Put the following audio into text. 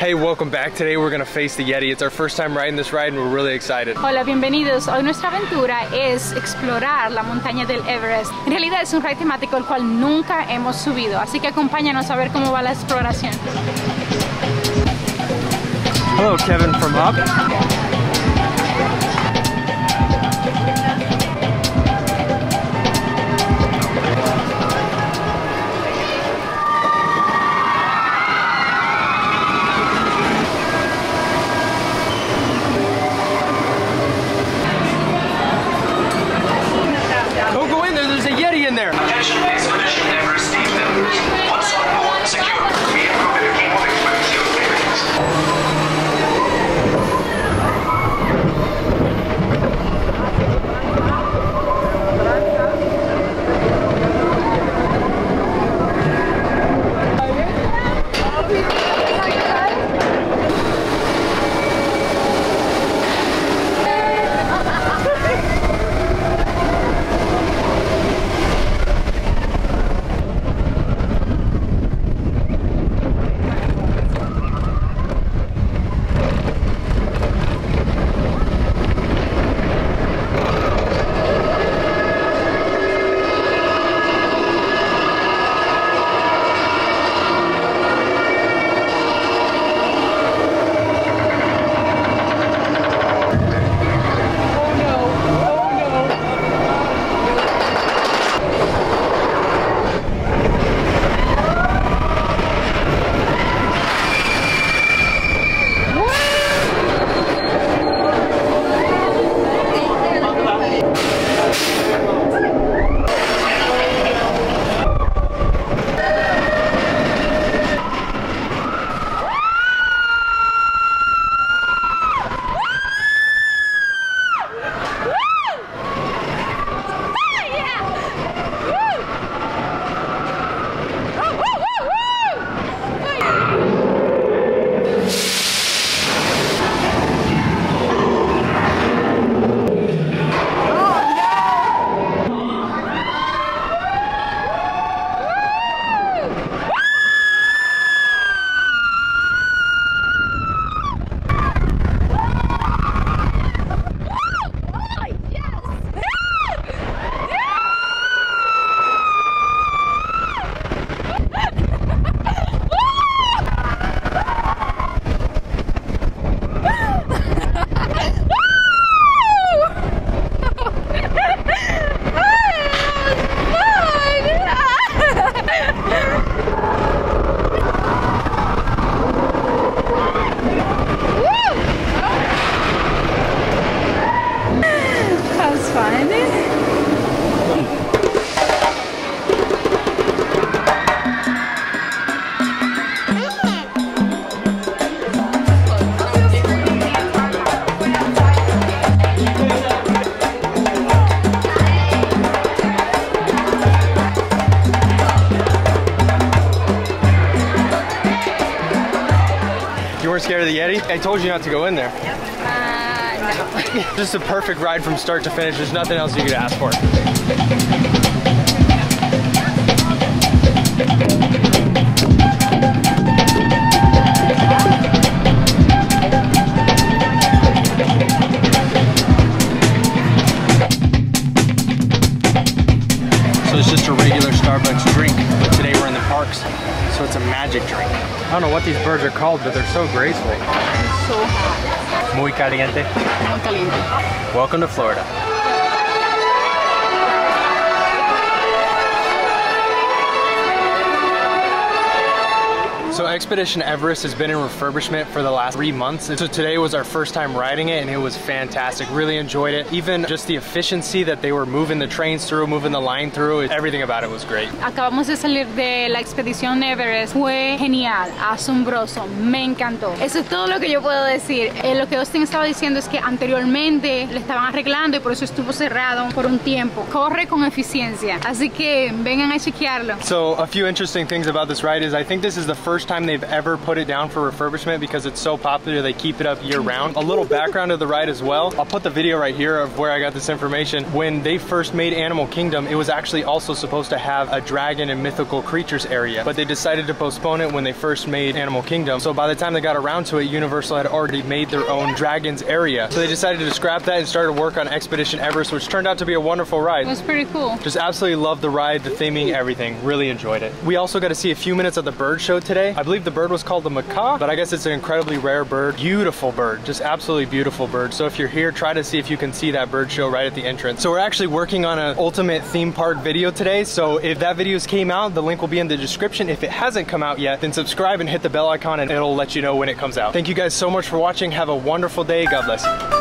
Hey, welcome back. Today we're gonna face the Yeti. It's our first time riding this ride and we're really excited. Hola, bienvenidos. Hoy nuestra aventura es explorar la montaña del Everest. En realidad es un ride temático el cual nunca hemos subido, así que acompáñanos a ver cómo va la exploración. Hello, Kevin from Up. Scared of the Yeti? I told you not to go in there. Uh, no. Just a perfect ride from start to finish. There's nothing else you could ask for. So it's just a regular Starbucks drink, but today we're in the parks, so it's a magic drink. I don't know what these birds are called, but they're so graceful. So hot. Muy caliente. Muy caliente. Welcome to Florida. So Expedition Everest has been in refurbishment for the last three months. So today was our first time riding it and it was fantastic. Really enjoyed it. Even just the efficiency that they were moving the trains through, moving the line through, everything about it was great. Acabamos de salir de la expedición Everest. Fue genial, asombroso, me encantó. Eso es todo lo que yo puedo decir. Eh, lo que Austin estaba diciendo es que anteriormente le estaban arreglando y por eso estuvo cerrado por un tiempo. Corre con eficiencia. Así que vengan a chequearlo. So a few interesting things about this ride is I think this is the first time they've ever put it down for refurbishment because it's so popular they keep it up year round. A little background of the ride as well. I'll put the video right here of where I got this information. When they first made Animal Kingdom, it was actually also supposed to have a dragon and mythical creatures area, but they decided to postpone it when they first made Animal Kingdom. So by the time they got around to it, Universal had already made their own dragons area. So they decided to scrap that and started work on Expedition Everest, which turned out to be a wonderful ride. It was pretty cool. Just absolutely loved the ride, the theming, everything. Really enjoyed it. We also got to see a few minutes of the bird show today. I believe the bird was called the macaw, but I guess it's an incredibly rare bird. Beautiful bird, just absolutely beautiful bird. So if you're here, try to see if you can see that bird show right at the entrance. So we're actually working on an ultimate theme park video today. So if that video's came out, the link will be in the description. If it hasn't come out yet, then subscribe and hit the bell icon and it'll let you know when it comes out. Thank you guys so much for watching. Have a wonderful day. God bless you.